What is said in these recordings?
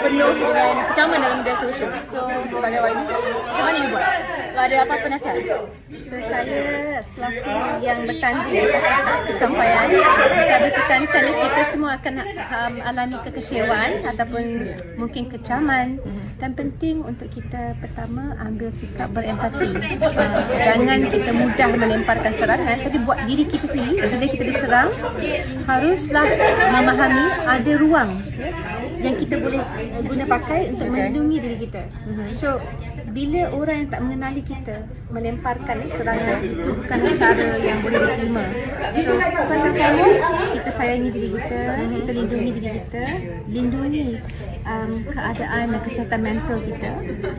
penuh dengan kecaman dalam media sosial. So sebagai YB, macam mana you buat? So ada apa-apa nasihat? So saya selaku yang bertanding kesampaian saya bertekankan kita semua akan um, alami kekecewaan ataupun mungkin kecaman dan penting untuk kita pertama ambil sikap berempati. Uh, jangan kita mudah melemparkan serangan tapi buat diri kita sendiri bila kita diserang haruslah memahami ada ruang yang kita boleh uh, guna pakai untuk melindungi diri kita. So bila orang yang tak mengenali kita melemparkan eh, serangan itu bukan cara yang boleh diterima. So first and foremost kita sayangi diri kita, kita lindungi diri kita, lindungi um, keadaan dan kesihatan mental kita.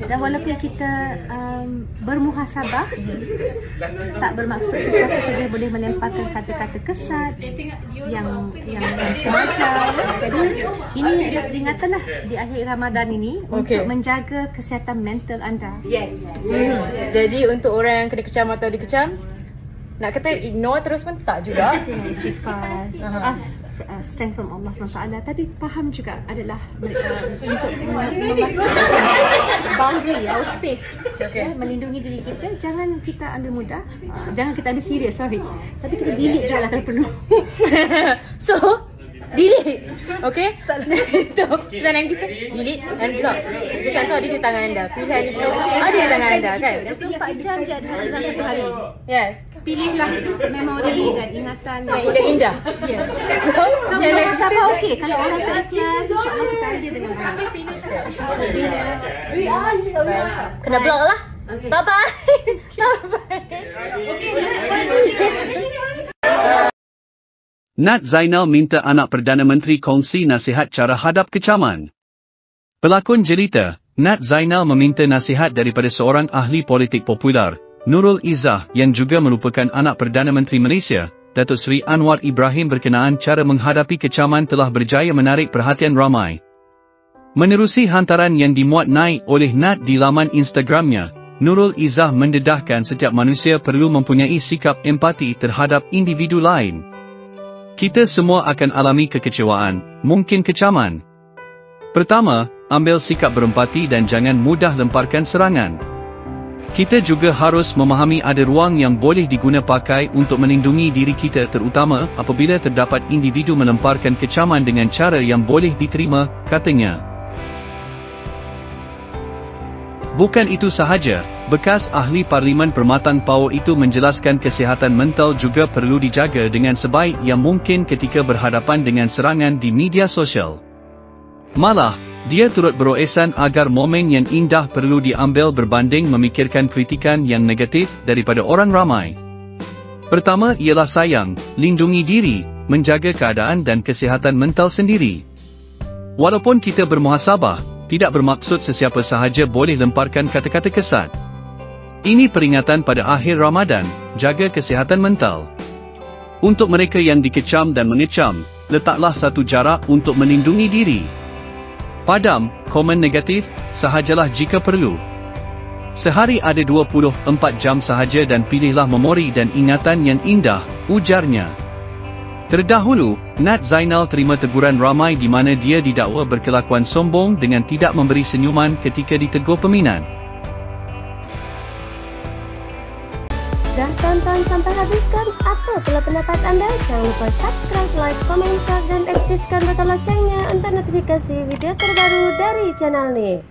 Dan walaupun kita um, bermuhasabah tak bermaksud sesiapa saja boleh melemparkan kata-kata kesat yang yang kemacau. Jadi ini adalah peringatanlah di akhir Ramadan ini Okay. untuk menjaga kesihatan mental anda. Hmm. Jadi untuk orang yang kena kecam atau dikecam, nak kata ignore terus pun tak juga. istighfar uh, strength from Allah SWT tapi faham juga adalah uh, untuk mem- memastikan boundary our space Okay. ya, melindungi diri kita. Jangan kita ambil mudah. Uh, jangan kita ambil serius sorry. Tapi kita delete je lah kalau perlu so, delete. Okay? Itu pesanan kita. Delete and block. Pesan tu ada di tangan anda. Pilihan itu ada di tangan anda kan? 24 jam je ada dalam satu hari Yes. pilihlah memori dan ingatan Yang indah-indah. ya So, Kalau yang orang next sabar okey. Kalau orang tak ikhlas, insyaAllah kita ambil dengan baik. Selebihnya, Kena block lah. Bye-bye. Bye-bye. Nat Zainal minta anak Perdana Menteri kongsi nasihat cara hadap kecaman. Pelakon jelita, Nat Zainal meminta nasihat daripada seorang ahli politik popular, Nurul Izzah yang juga merupakan anak Perdana Menteri Malaysia, Datuk Seri Anwar Ibrahim berkenaan cara menghadapi kecaman telah berjaya menarik perhatian ramai. Menerusi hantaran yang dimuat naik oleh Nat di laman Instagramnya, Nurul Izzah mendedahkan setiap manusia perlu mempunyai sikap empati terhadap individu lain. Kita semua akan alami kekecewaan, mungkin kecaman. Pertama, ambil sikap berempati dan jangan mudah lemparkan serangan. Kita juga harus memahami ada ruang yang boleh diguna pakai untuk melindungi diri kita terutama apabila terdapat individu melemparkan kecaman dengan cara yang boleh diterima, katanya. Bukan itu sahaja, bekas ahli Parlimen Permatan Power itu menjelaskan kesihatan mental juga perlu dijaga dengan sebaik yang mungkin ketika berhadapan dengan serangan di media sosial. Malah, dia turut beroesan agar momen yang indah perlu diambil berbanding memikirkan kritikan yang negatif daripada orang ramai. Pertama ialah sayang, lindungi diri, menjaga keadaan dan kesihatan mental sendiri. Walaupun kita bermuhasabah, tidak bermaksud sesiapa sahaja boleh lemparkan kata-kata kesat. Ini peringatan pada akhir Ramadan, jaga kesihatan mental. Untuk mereka yang dikecam dan mengecam, letaklah satu jarak untuk melindungi diri. Padam, komen negatif, sahajalah jika perlu. Sehari ada 24 jam sahaja dan pilihlah memori dan ingatan yang indah, ujarnya. Terdahulu, Nat Zainal terima teguran ramai di mana dia didakwa berkelakuan sombong dengan tidak memberi senyuman ketika ditegur peminat. Dah tonton sampai habis kan? Apa pula pendapat anda? Jangan lupa subscribe, like, komen, share dan aktifkan butang loncengnya untuk notifikasi video terbaru dari channel ni.